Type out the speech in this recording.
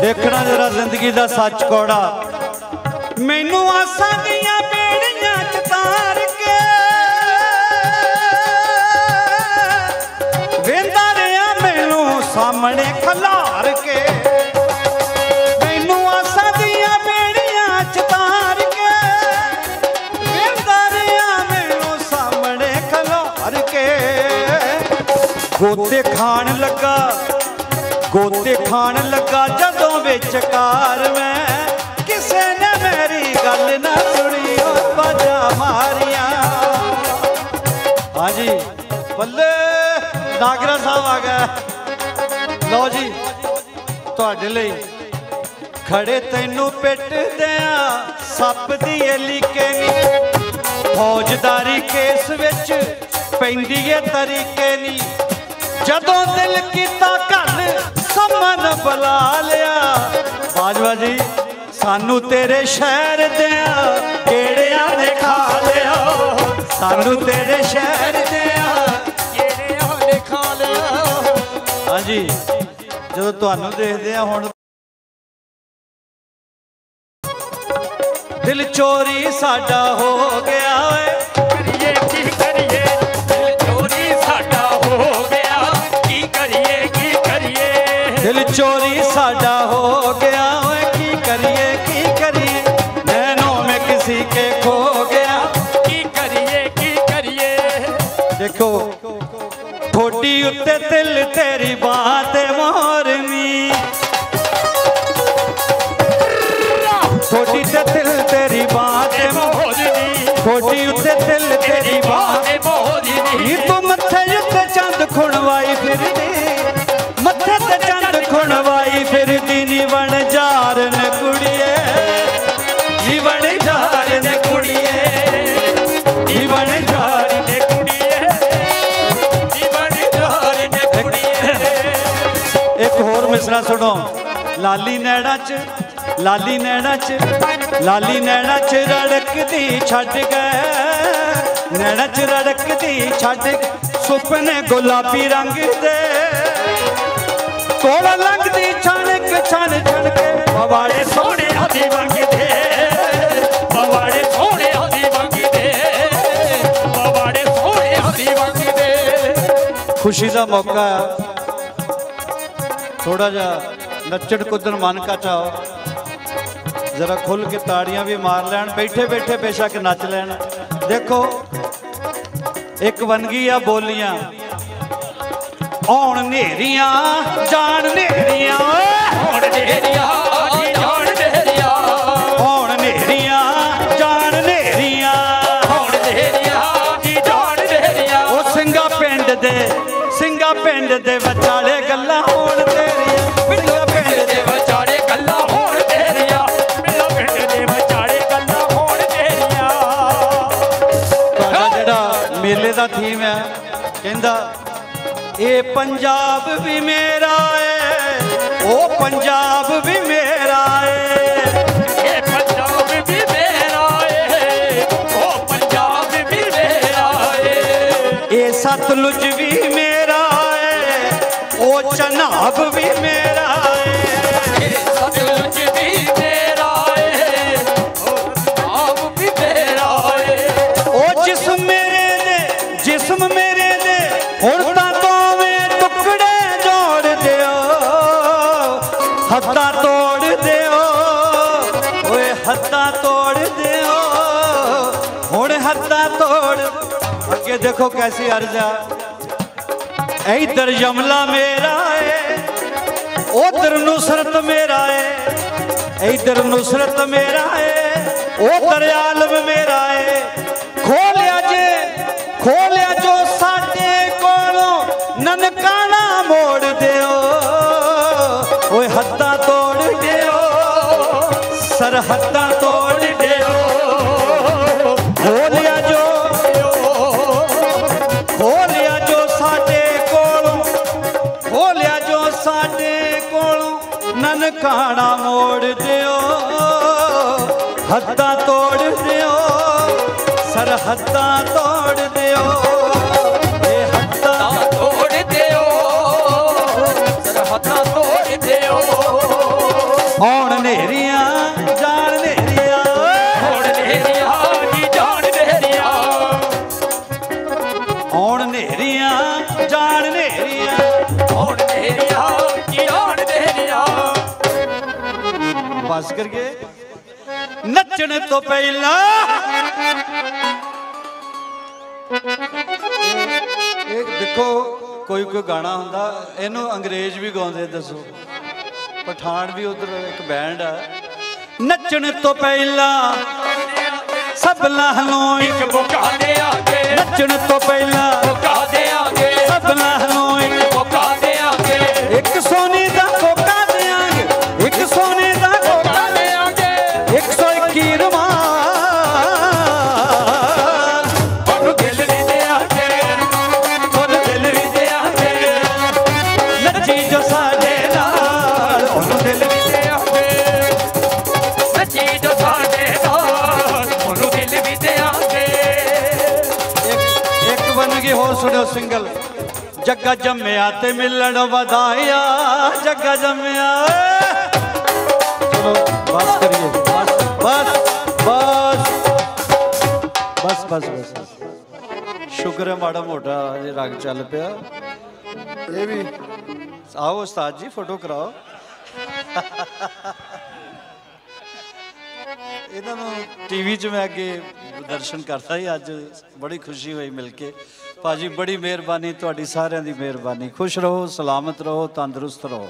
ਦੇਖਣਾ ਜਰਾ ਜ਼ਿੰਦਗੀ ਦਾ ਸੱਚ ਕੋੜਾ। ਮੈਨੂੰ ਆਸਾਂ ਦੀਆਂ ਬੇੜੀਆਂ ਚ ਤਾਰ ਕੇ। ਵੇਂਦਾ ਰਿਆ ਮੈਨੂੰ ਸਾਹਮਣੇ ਖਲਾਰ ਕੇ। ਮੈਨੂੰ ਆਸਾਂ ਦੀਆਂ ਬੇੜੀਆਂ ਚ ਤਾਰ ਕੇ। ਵੇਂਦਾ ਰਿਆ ਮੈਨੂੰ ਸਾਹਮਣੇ ਖਲਾਰ ਕੇ। ਗੋਤੇ ਖਾਣ ਲੱਗਾ। ਗੋਤੇ ਖਾਣ ਲੱਗਾ ਜਦੋਂ ਵਿਚਕਾਰ ਮੈਂ। ਕਿਸੇ ਨੇ ਮੇਰੀ ਗੱਲ ਨਾ ਸੁਣੀ, ਉਹ ਬਾਜਾ ਮਾਰੀਆਂ। ਹਾਂਜੀ, ਬੱਲੇ, ਨਾਗਰਾ ਸਾਹਿਬ ਆ ਗਿਆ ਲਓ ਜੀ, ਤੁਹਾਡੇ ਲਈ ਖੜੇ ਤੈਨੂੰ ਪਿੱਟ ਆ ਸੱਪ ਦੀ ਏ ਲੀਕੇ ਨੀ ਫੌਜਦਾਰੀ ਕੇਸ ਵਿੱਚ ਪੈਂਦੀ ਏ ਤਰੀਕੇ ਨੀ। ਜਦੋਂ ਦਿਲ ਕੀਤਾ ਘਰ ਸਮਨ ਬੁਲਾ ਲਿਆ। ਬਾਜਵਾ ਜੀ, ਸਾਨੂੰ ਤੇਰੇ ਸ਼ਹਿਰ ਦਿਆਂ ਕਿਹੜਿਆਂ ਨੇ ਖਾ ਲਿਆ? ਸਾਨੂੰ ਤੇਰੇ ਸ਼ਹਿਰ ਦਿਆਂ ਕਿਹੜਿਆਂ ਨੇ ਖਾ ਲਿਆ? ਹਾਂਜੀ, ਜਦੋਂ ਤੁਹਾਨੂੰ ਦੇਖਦੇ ਆ ਹੁਣ ਦਿਲ ਚੋਰੀ ਸਾਡਾ ਹੋ ਗਿਆ। ਕਰੀਏ ਦਿਲ ਚੋਰੀ ਸਾਡਾ ਹੋ ਗਿਆ ਓਏ ਕੀ ਕਰੀਏ ਕੀ ਕਰੀਏ ਨੈਨੋਂ ਮੈਂ ਕਿਸੀ ਕੇ ਖੋ ਗਿਆ ਕੀ ਕਰੀਏ ਕੀ ਕਰੀਏ ਦੇਖੋ ਠੋਡੀ ਉੱਤੇ ਦਿਲ ਤੇਰੀ ਬਾਤ ਮੋਰਨੀ ਠੋਡੀ ਤੇ ਦਿਲ ਤੇਰੀ ਬਾਤ ਮੋਹਣੀ ਠੋਡੀ ਉੱਤੇ ਦਿਲ ਤੇਰੀ ਬਾਤ ਬਾਤ ਮੋਹਣੀ ਨੀ ਤੂੰ ਮੱਥੇ ਉੱਤੇ ਚੰਦ ਫਿਰਦੀ ਨੀ ਬਣ ਜਾਰਨ ਕੁੜੀਏ। ਨੀ ਜਾਰਨ ਕੁੜੀਏ। ਨੀ ਜਾਰਨ ਕੁੜੀਏ। ਜੀਵਨ ਜੋਰ ਕੁੜੀਏ। ਇੱਕ ਹੋਰ ਮਿਸਰਾ ਸੁਣੋ। ਲਾਲੀ ਨੈਣਾ ਚ, ਲਾਲੀ ਨੈਣਾ ਚ, ਲਾਲੀ ਨੈਣਾ ਚ ਰੜਕਦੀ ਛੱਡ ਗਏ। ਨੈਣਾ ਚ ਰੜਕਦੀ ਛੱਡ ਸੁਪਨੇ ਗੁਲਾਬੀ ਰੰਗ ਦੇ ਕੋਲ ਲੰਘਦੀ ਛਣਕ ਛਣ ਛਣ ਕੇ ਪਵਾੜੇ ਸੋਹਣੇ ਹੱਥੀ ਮੰਗਦੇ ਬਵਾੜੇ ਸੋਹਣੇ ਹੱਥੀ ਮੰਗਦੇ ਬਵਾੜੇ ਸੋਹਣੇ ਹੱਥੀ ਮੰਗਦੇ ਖੁਸ਼ੀ ਦਾ ਮੌਕਾ ਆ। ਥੋੜਾ ਜਿਹਾ ਨੱਚਣ ਕੁੱਦਣ ਮਨ ਕਾ ਚਾਓ ਜ਼ਰਾ ਖੁੱਲ ਕੇ ਤਾੜੀਆਂ ਵੀ ਮਾਰ ਲੈਣ, ਬੈਠੇ ਬੈਠੇ ਬੇਸ਼ੱਕ ਨੱਚ ਲੈਣ। ਦੇਖੋ, ਇੱਕ ਵੰਗੀ ਆ ਬੋਲੀਆਂ। ਆਉਣ ਨੇਰੀਆਂ ਜਾਣ ਨੇਰੀਆਂ। ਜਾਣ ਆਉਣ ਨੇਰੀਆਂ ਜਾਣ ਨੇਰੀਆਂ। ਹੁਣ ਢੇਰੀਆਂ ਜੀ ਜਾਣ ਢੇਰੀਆਂ ਉਹ ਸਿੰਘਾ ਪਿੰਡ ਦੇ ਸਿੰਘਾ ਪਿੰਡ ਦੇ ਵਿਚਾਲੇ ਗੱਲਾਂ ਹੋਣ ਤੇਰੀਆਂ। ਪਿੰਡਾ ਪਿੰਡ ਦੇ ਵਿਚਾਰੇ ਗੱਲਾਂ ਹੋਣ ਢੇਰੀਆਂ ਮੇਰਾ ਪਿੰਡ ਦੇ ਵਿਚਾਰੇ ਗੱਲਾਂ ਹੋਣ ਤੁਹਾਡਾ ਜਿਹੜਾ ਮੇਲੇ ਦਾ ਥੀਮ ਹੈ ਕਹਿੰਦਾ ਇਹ ਪੰਜਾਬ ਵੀ ਮੇਰਾ ਏ ਉਹ ਪੰਜਾਬ ਵੀ ਮੇਰਾ ਏ। ਇਹ ਪੰਜਾਬ ਵੀ ਮੇਰਾ ਏ ਉਹ ਪੰਜਾਬ ਵੀ ਮੇਰਾ ਏ। ਇਹ ਸਤਲੁਜ ਵੀ ਮੇਰਾ ਏ ਉਹ ਚਨਾਬ ਵੀ ਮੇਰਾ ਹੱਥਾਂ ਤੋੜ ਦਿਓ। ਓਏ ਹੱਥਾਂ ਤੋੜ ਦਿਓ। ਹੁਣ ਹੱਥਾਂ ਤੋੜ। ਅੱਗੇ ਦੇਖੋ ਕੈਸੀ ਅਰਜ਼ ਇਧਰ ਯਮਲਾ ਮੇਰਾ ਏ, ਉਧਰ ਨੁਸਰਤ ਮੇਰਾ ਏ, ਇਧਰ ਨੁਸਰਤ ਮੇਰਾ ਏ, ਉਧਰ ਆਲਮ ਮੇਰਾ ਏ। ਖੋਲਿਆ ਜੇ, ਖੋਲਿਆ ਜੋ ਸਾਡੇ ਕੋਲੋਂ ਨਨਕਾ ਸਰਹੱਦਾਂ ਤੋੜ ਦਿਓ। ਬੋਲਿਆ ਜੋ ਬੋਲਿਆ ਜੋ ਸਾਡੇ ਕੋਲੋਂ, ਬੋਲਿਆ ਜੋ ਸਾਡੇ ਕੋਲੋਂ ਨਨਕਾਣਾ ਮੋੜ ਦਿਓ। ਹੱਦਾਂ ਤੋੜ ਦਿਓ, ਸਰਹੱਦਾਂ ਤੋੜ ਪਾਸ ਕਰੀਏ। ਨੱਚਣ ਤੋਂ ਪਹਿਲਾਂ। ਇਹ ਦੇਖੋ ਕੋਈ ਕੋਈ ਗਾਣਾ ਹੁੰਦਾ ਇਹਨੂੰ ਅੰਗਰੇਜ਼ ਵੀ ਗਾਉਂਦੇ ਦੱਸੋ। ਪਠਾਨ ਵੀ ਉਧਰ ਇੱਕ ਬੈਂਡ ਆ। ਨੱਚਣ ਤੋਂ ਪਹਿਲਾਂ ਸਭ ਲਾਹਨੋਂ ਇੱਕ ਮੁਕਾ ਦੇਾਂਗੇ ਨੱਚਣ ਤੋਂ ਪਹਿਲਾਂ ਮੁਕਾ ਦੇਾਂਗੇ ਸਭ ਲਾਹਨੋਂ ਗਈ ਹੋਰ ਸੁਣਿਓ ਸਿੰਗਲ। ਜੱਗਾ ਜੰਮਿਆ ਤੇ ਮਿਲਣ ਵਧਾਇਆ ਜੱਗਾ ਜੰਮਿਆ। ਚਲੋ ਬਸ ਕਰੀਏ। ਬਸ ਬਸ ਬਸ। ਬਸ ਬਸ ਬਸ। ਸ਼ੁਕਰ ਹੈ ਮਾੜਾ ਮੋਟਾ ਇਹ ਰੰਗ ਚੱਲ ਪਿਆ। ਇਹ ਵੀ। ਆਓ ਉਸਤਾਦ ਜੀ ਫੋਟੋ ਕਰਾਓ। ਇਹਨਾਂ ਨੂੰ ਟੀਵੀ 'ਚ ਮੈਂ ਅੱਗੇ ਦਰਸ਼ਨ ਕਰਦਾ ਸੀ ਅੱਜ ਬੜੀ ਖੁਸ਼ੀ ਹੋਈ ਮਿਲ ਕੇ। ਭਾਜੀ ਬੜੀ ਮਿਹਰਬਾਨੀ ਤੁਹਾਡੀ ਸਾਰਿਆਂ ਦੀ ਮਿਹਰਬਾਨੀ। ਖੁਸ਼ ਰਹੋ ਸਲਾਮਤ ਰਹੋ ਤੰਦਰੁਸਤ ਰਹੋ।